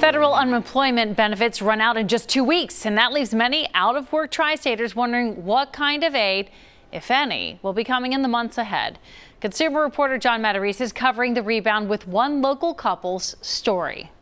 Federal unemployment benefits run out in just two weeks, and that leaves many out of work tri staters wondering what kind of aid, if any, will be coming in the months ahead. Consumer reporter John Matarese is covering the rebound with one local couple's story.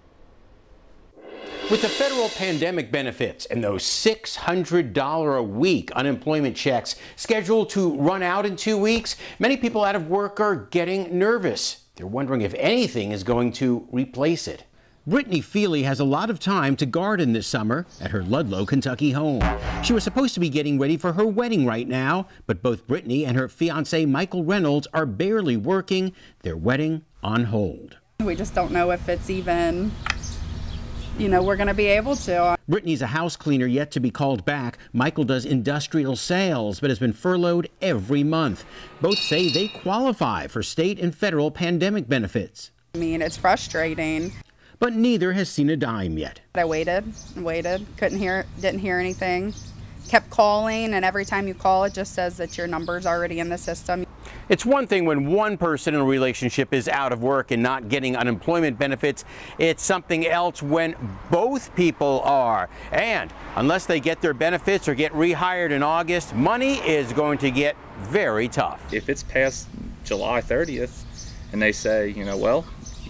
With the federal pandemic benefits and those $600 a week unemployment checks scheduled to run out in two weeks, many people out of work are getting nervous. They're wondering if anything is going to replace it. Brittany Feely has a lot of time to garden this summer at her Ludlow, Kentucky home. She was supposed to be getting ready for her wedding right now, but both Brittany and her fiance Michael Reynolds are barely working, their wedding on hold. We just don't know if it's even you know, we're going to be able to. Brittany's a house cleaner yet to be called back. Michael does industrial sales, but has been furloughed every month. Both say they qualify for state and federal pandemic benefits. I mean, it's frustrating but neither has seen a dime yet. I waited and waited, couldn't hear, didn't hear anything. Kept calling, and every time you call, it just says that your number's already in the system. It's one thing when one person in a relationship is out of work and not getting unemployment benefits. It's something else when both people are. And unless they get their benefits or get rehired in August, money is going to get very tough. If it's past July 30th and they say, you know, well,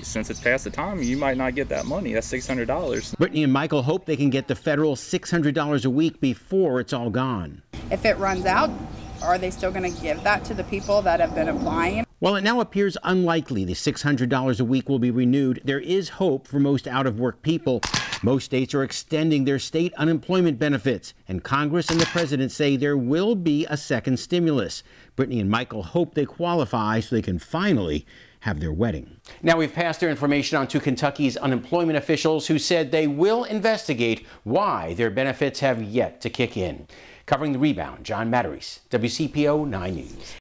since it's past the time, you might not get that money. That's $600. Brittany and Michael hope they can get the federal $600 a week before it's all gone. If it runs out, are they still going to give that to the people that have been applying? While it now appears unlikely the $600 a week will be renewed, there is hope for most out of work people. Most states are extending their state unemployment benefits, and Congress and the president say there will be a second stimulus. Brittany and Michael hope they qualify so they can finally have their wedding. Now we've passed their information on to Kentucky's unemployment officials who said they will investigate why their benefits have yet to kick in. Covering the rebound, John Matarese, WCPO 9 News.